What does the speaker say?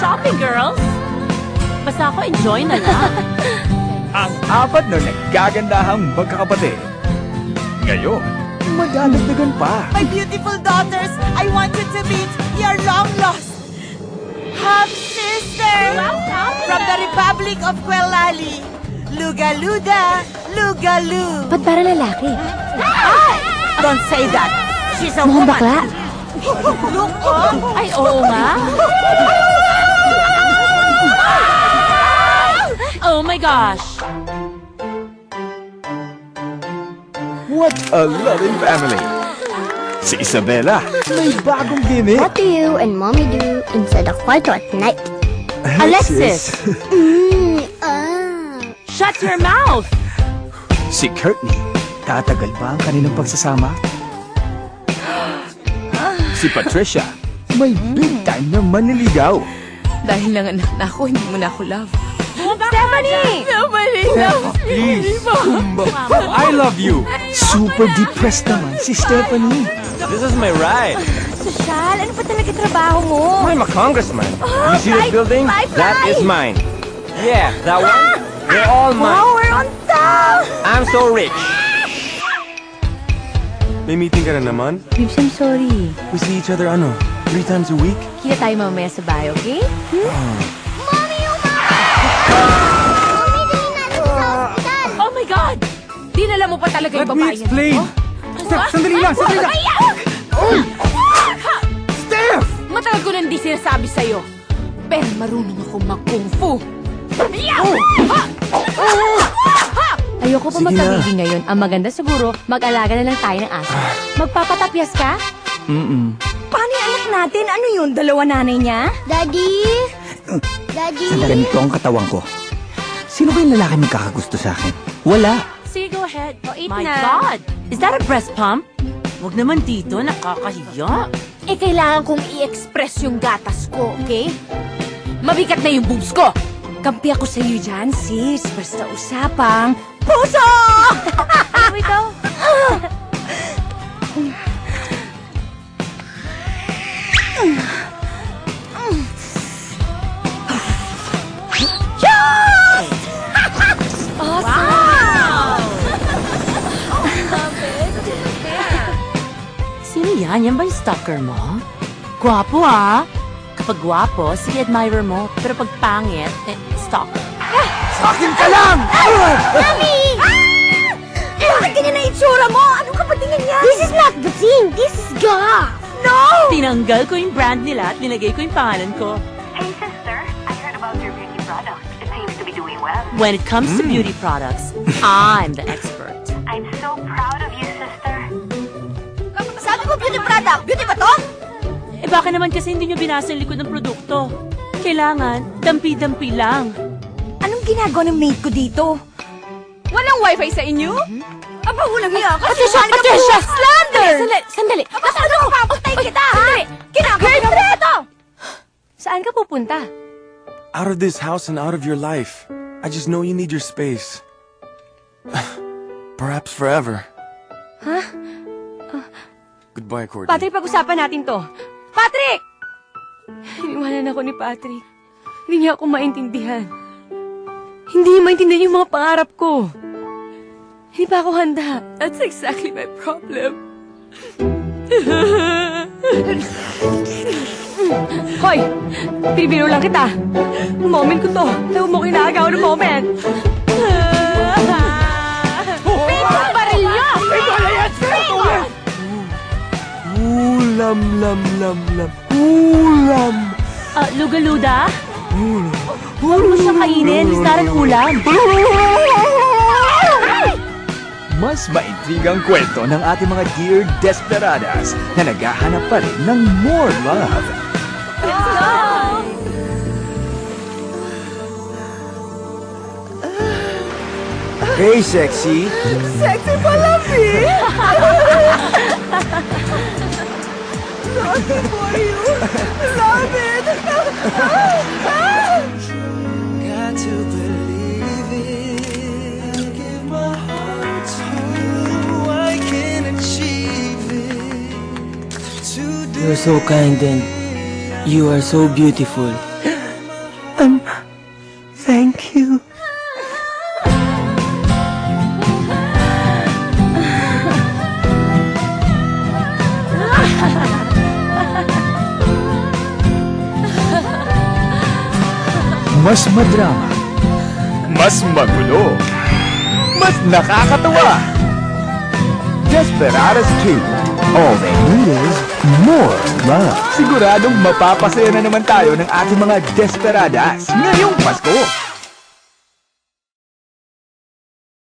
Okay, girls. Basta ako enjoy na lang. Ang apat na nagagandahang magkakapatid. Ngayon, magdadagdagan pa. My beautiful daughters, I want you to meet your long lost half sister from the Republic of Kuelali. Lugaluda, Lugalu. Ba't para lalaki? Don't say that. She's a Mukhang woman. bakla. Look, oh. Ay, oo nga. gosh. What a loving family. Si Isabella, may bagong gimmick. What do you and mommy do inside the kwarto at night? Alexis, Mm, ah. shut your mouth. Si Courtney, tatagal ba ang kanilang pagsasama? Si Patricia, may big time na manliligaw. Dahil lang anak na ako, hindi mo na ako love. Stephanie! Nobody loves Please. I love you. Super depressed naman si Stephanie. This is my ride. Sosyal, ano pa talaga trabaho mo? I'm a congressman. you see that building? fly, That fly. is mine. Yeah, that one. They're all mine. we're on top! I'm so rich. May meeting ka na naman? Bibs, I'm sorry. We see each other ano? Three times a week? Kita tayo mamaya sa bahay, okay? Oh my God! Dinala mo pa talaga yung Let me babae explain. Steph, sandali lang, sandali lang. Steph! Matagal ko na hindi sinasabi sa'yo. Pero marunong ako mag-kung fu. Ayoko pa magkabigin ngayon. Ang maganda siguro, mag-alaga na lang tayo ng aso. Magpapatapyas ka? Mm-mm. Paano yung anak natin? Ano yun? Dalawa nanay niya? Daddy? Daddy? Sa ganito ang katawan ko. Sino ba yung lalaki magkakagusto sa akin? Wala. Sige, go ahead. Oh, eat My na. God! Is that a breast pump? Huwag naman dito, nakakahiya. Eh, kailangan kong i-express yung gatas ko, okay? Mabigat na yung boobs ko! Kampi ako sa iyo dyan, sis. Basta usapang puso! Ano ikaw? Sino yan? Yan ba yung stalker mo? Gwapo ah! Kapag gwapo, sige admirer mo. Pero pag pangit, eh, stalker. Sa akin ka lang! Eh, bakit ganyan na itsura mo? Anong kapatingin niya? This is not the thing. This is God. No! Tinanggal ko yung brand nila at nilagay ko yung pangalan ko. Hey sister, I heard about your beauty product. It seems to be doing well. When it comes to beauty products, I'm the expert. Beauty product. Beauty ba to? Eh baka naman kasi hindi nyo binasa yung likod ng produkto. Kailangan, dampi-dampi lang. Anong ginagawa ng maid ko dito? Walang wifi sa inyo? Aba, walang iya ka. Patricia! Patricia! Slander! Sandali! Sandali! Baka ano, papatay kita, ha? Kinakabahan mo ito! Saan ka pupunta? Out of this house and out of your life. I just know you need your space. Perhaps forever. Huh? Goodbye, Courtney. Patrick, pag-usapan natin to. Patrick! Iniwanan ako ni Patrick. Hindi niya ako maintindihan. Hindi niya maintindihan yung mga pangarap ko. Hindi pa ako handa. That's exactly my problem. Hoy! Pinibiro lang kita. Moment ko to. Huwag mo kinaagaw ng moment. Ulam, lam, lam, lam. Ulam. Ah, lugaluda? Huwag mo siyang kainin. Is that an ulam? Mas maintrigang kwento ng ating mga dear desperadas na naghahanap pa rin ng more love. Hey, sexy! Sexy pala, P! Sorry for you. Love it. Got to believe it. Give my heart to you. I can achieve it. Today. You're so kind and you are so beautiful. Um, Mas madrama. Mas magulo. Mas nakakatawa. Desperados 2. All they need is more love. Siguradong mapapasaya na naman tayo ng ating mga desperadas ngayong Pasko.